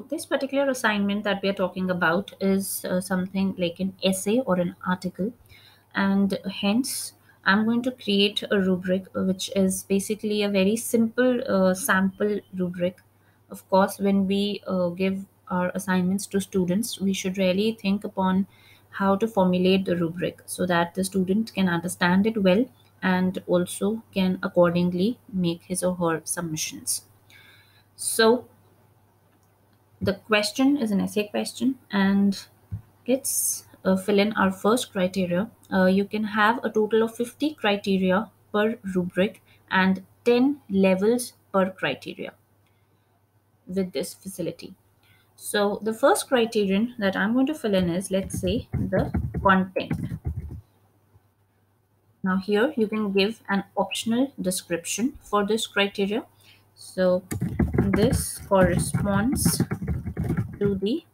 this particular assignment that we are talking about is uh, something like an essay or an article. And hence i'm going to create a rubric uh, which is basically a very simple uh, sample rubric. Of course when we uh, give our assignments to students we should really think upon how to formulate the rubric so that the student can understand it well and also can accordingly make his or her submissions. So the question is an essay question and let's uh, fill in our first criteria. Uh, you can have a total of 50 criteria per rubric and 10 levels per criteria with this facility. So the first criterion that I'm going to fill in is let's say the content. Now here you can give an optional description for this criteria. So this corresponds to the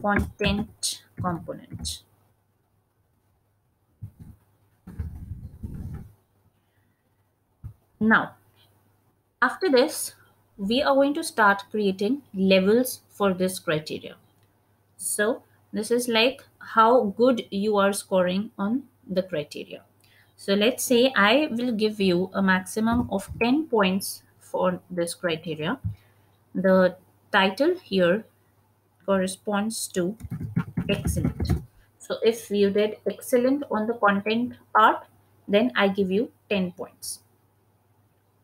content component. Now, after this, we are going to start creating levels for this criteria. So this is like how good you are scoring on the criteria. So let's say I will give you a maximum of 10 points for this criteria. The title here corresponds to excellent. So if you did excellent on the content part, then I give you 10 points.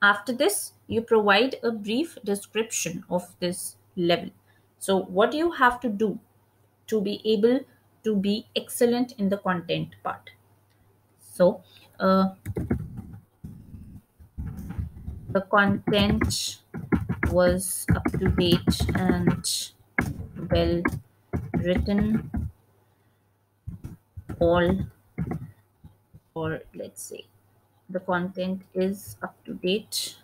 After this, you provide a brief description of this level. So what do you have to do to be able to be excellent in the content part. So uh, the content was up to date and well written. All or let's say the content is up to date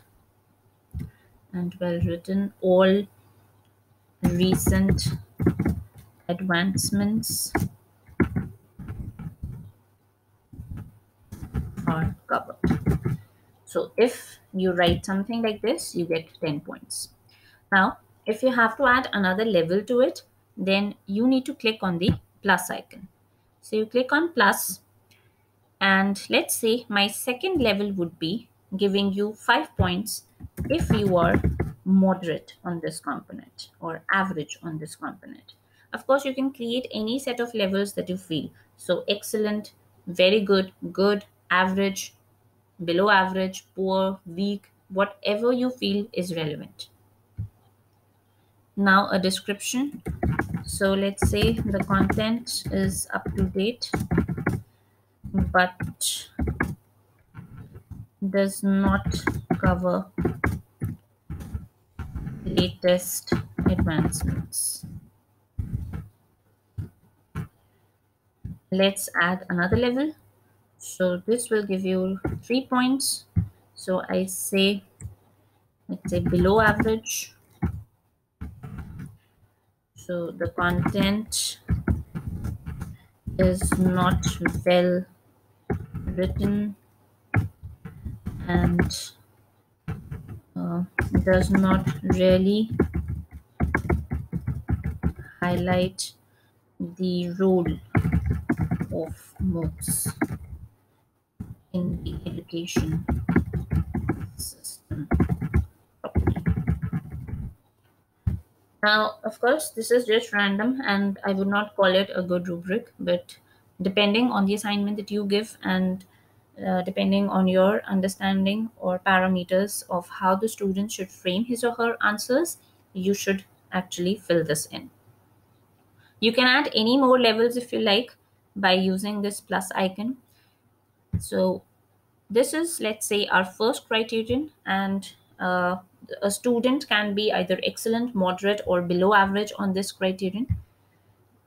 and well written. All recent advancements are covered so if you write something like this you get 10 points. Now if you have to add another level to it then you need to click on the plus icon. So you click on plus and let's say my second level would be giving you five points if you are moderate on this component or average on this component. Of course you can create any set of levels that you feel. So excellent very good good average below average poor weak whatever you feel is relevant. Now a description. So let's say the content is up to date but does not cover latest advancements. Let's add another level so this will give you three points. So i say let's say below average. So the content is not well written and uh, does not really highlight the role of MOOCs in the education system. Now, of course, this is just random and I would not call it a good rubric, but depending on the assignment that you give and uh, depending on your understanding or parameters of how the student should frame his or her answers, you should actually fill this in. You can add any more levels if you like by using this plus icon. So this is, let's say, our first criterion and uh, a student can be either excellent, moderate, or below average on this criterion.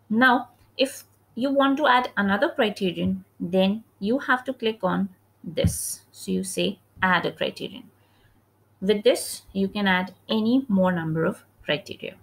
Now, if you want to add another criterion, then you have to click on this. So you say add a criterion. With this, you can add any more number of criteria.